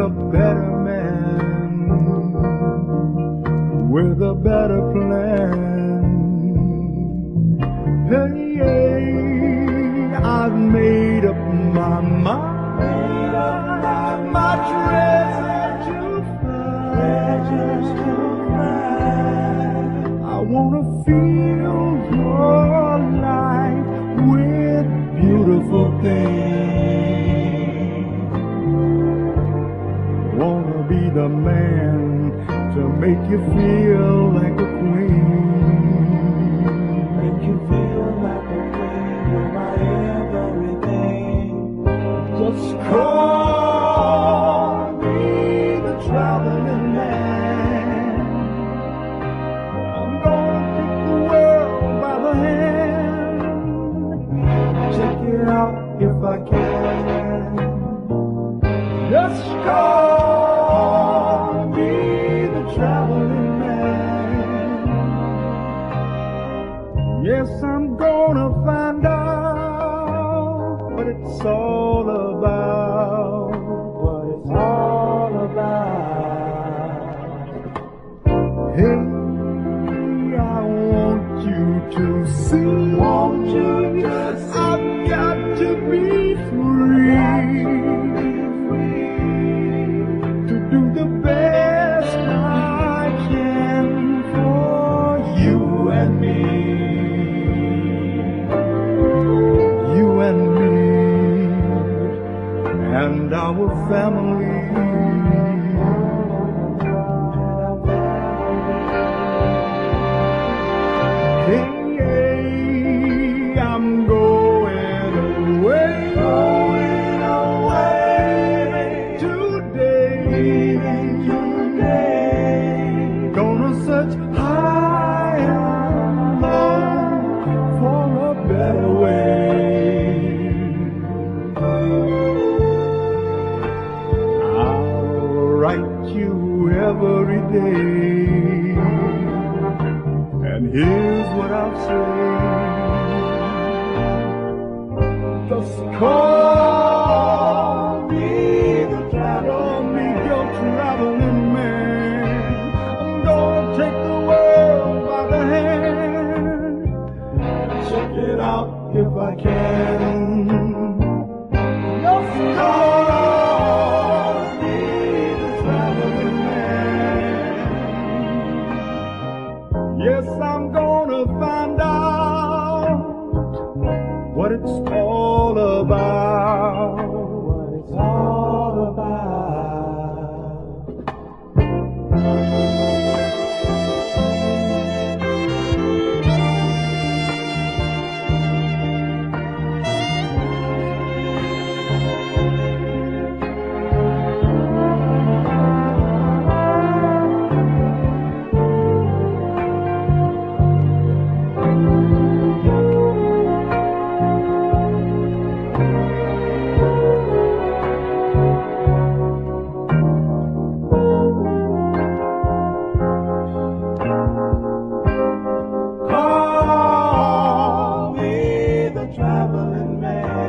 a better man with a better plan. Hey, hey I've made up my mind. My treasure to. I wanna feel your life with beautiful things. the man to make you feel like a queen. Make you feel like a queen, you're my everything. Just call me the traveling man. I'm gonna take the world by the hand. Check it out if I can. Yes, I'm gonna find out what it's all about. What it's all about. Hey, I want you to see. Want you to. I've got to be free. To do the best. and our family. day. And here's what I'll say. Just call me the travel, me your traveling man. I'm gonna take the world by the hand. Check it out if I can. Yes, I'm gonna find out what it's all about. government man.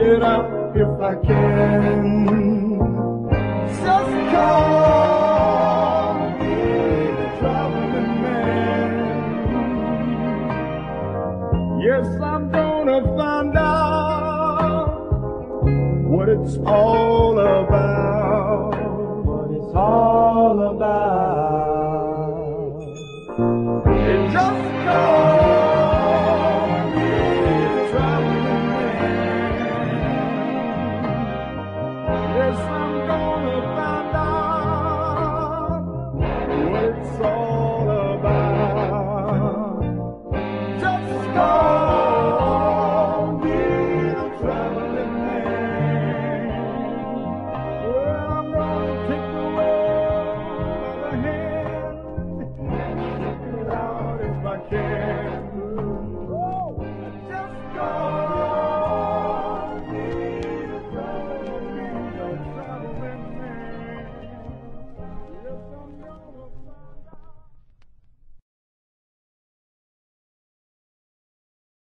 get out if I can. Just call me the traveling man. Yes, I'm gonna find out what it's all about. What it's all about.